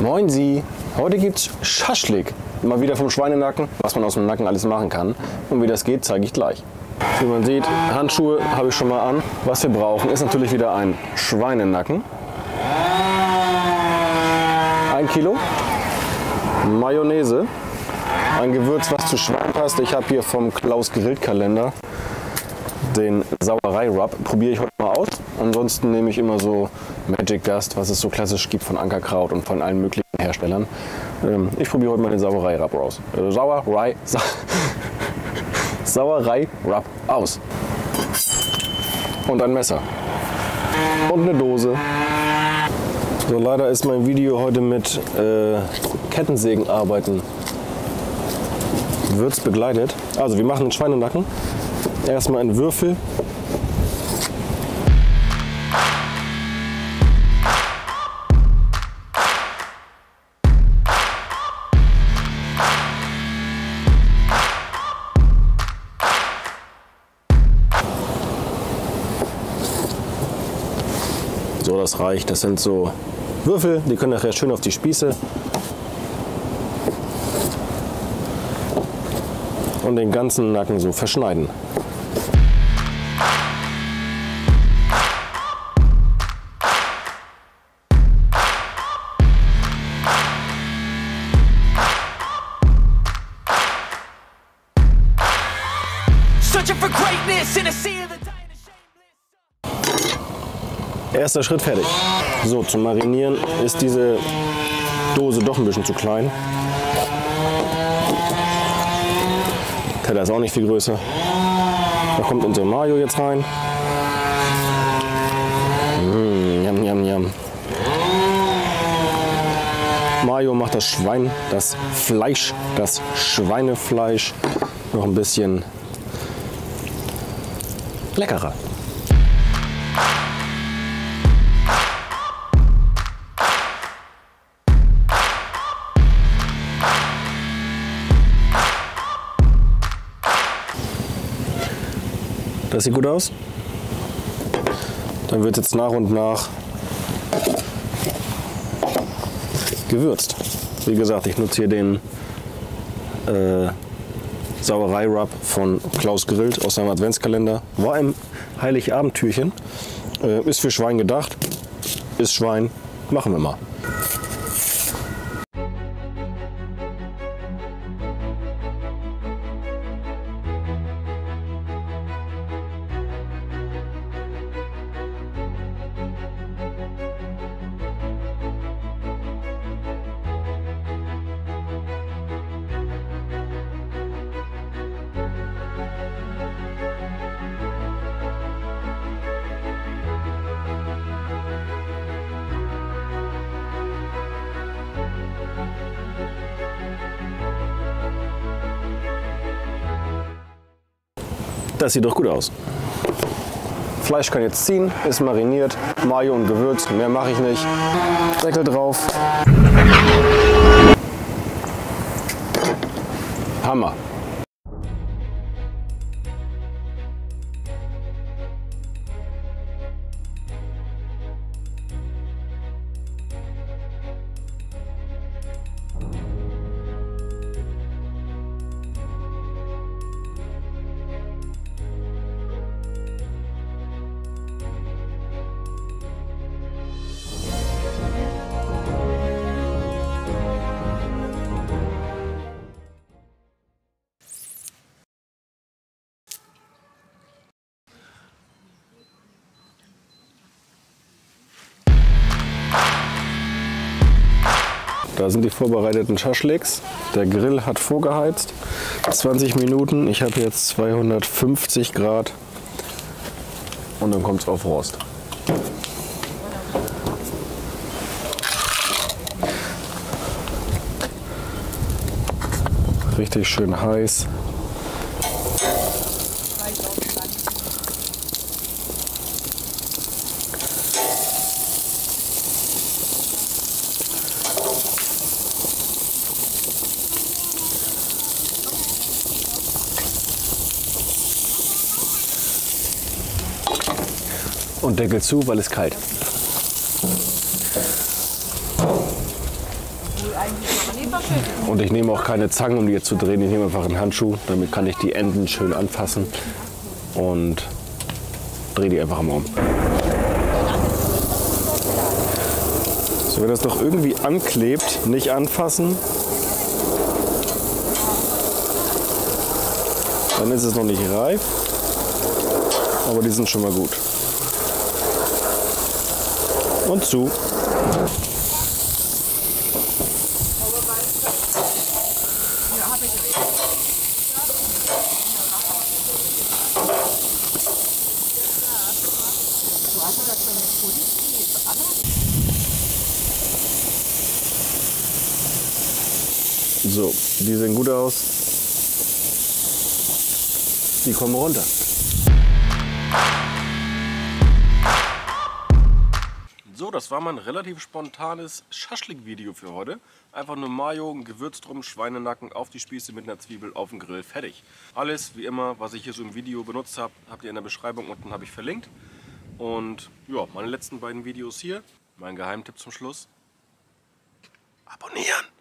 Moin Sie, heute gibt's Schaschlik. Mal wieder vom Schweinenacken, was man aus dem Nacken alles machen kann. Und wie das geht, zeige ich gleich. Wie man sieht, Handschuhe habe ich schon mal an. Was wir brauchen, ist natürlich wieder ein Schweinenacken. Ein Kilo Mayonnaise. Ein Gewürz, was zu Schwein passt. Ich habe hier vom Klaus Grillkalender den Sauerei-Rub. Probiere ich heute mal aus. Ansonsten nehme ich immer so Magic Dust, was es so klassisch gibt von Ankerkraut und von allen möglichen Herstellern. Ähm, ich probiere heute mal den Sauerei-Rub raus. Äh, Sauerei, Sa Sauerei-Rub aus. Und ein Messer. Und eine Dose. So, leider ist mein Video heute mit äh, Kettensägen arbeiten Würz begleitet. Also wir machen den Schweinenacken. Erstmal in Würfel. So, das reicht. Das sind so Würfel, die können nachher schön auf die Spieße. Und den ganzen Nacken so verschneiden. Erster Schritt fertig. So, zum Marinieren ist diese Dose doch ein bisschen zu klein. Teller ist auch nicht viel größer. Da kommt unser Mayo jetzt rein. Mmh, yum, yum, yum. Mayo macht das Schwein, das Fleisch, das Schweinefleisch noch ein bisschen leckerer. Das sieht gut aus. Dann wird jetzt nach und nach gewürzt. Wie gesagt, ich nutze hier den äh, Sauerei-Rub von Klaus Grillt aus seinem Adventskalender. War im Heiligabendtürchen. Äh, ist für Schwein gedacht. Ist Schwein. Machen wir mal. Das sieht doch gut aus. Fleisch kann jetzt ziehen, ist mariniert, Mayo und Gewürz, mehr mache ich nicht. Deckel drauf. Hammer. Da sind die vorbereiteten Schaschliks. Der Grill hat vorgeheizt. 20 Minuten. Ich habe jetzt 250 Grad. Und dann kommt es auf Rost. Richtig schön heiß. Und Deckel zu, weil es kalt. Und ich nehme auch keine Zangen, um die jetzt zu drehen. Ich nehme einfach einen Handschuh. Damit kann ich die Enden schön anfassen. Und drehe die einfach mal um. So, wenn das doch irgendwie anklebt, nicht anfassen. Dann ist es noch nicht reif. Aber die sind schon mal gut. Und zu. So, die sehen gut aus. Die kommen runter. So, das war mein relativ spontanes Schaschlik-Video für heute. Einfach nur Mayo, ein Gewürz drum, Schweinenacken auf die Spieße mit einer Zwiebel auf den Grill, fertig. Alles, wie immer, was ich hier so im Video benutzt habe, habt ihr in der Beschreibung unten habe ich verlinkt. Und ja, meine letzten beiden Videos hier. Mein Geheimtipp zum Schluss. Abonnieren!